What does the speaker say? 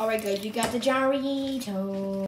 Alright guys, You got the Jarito.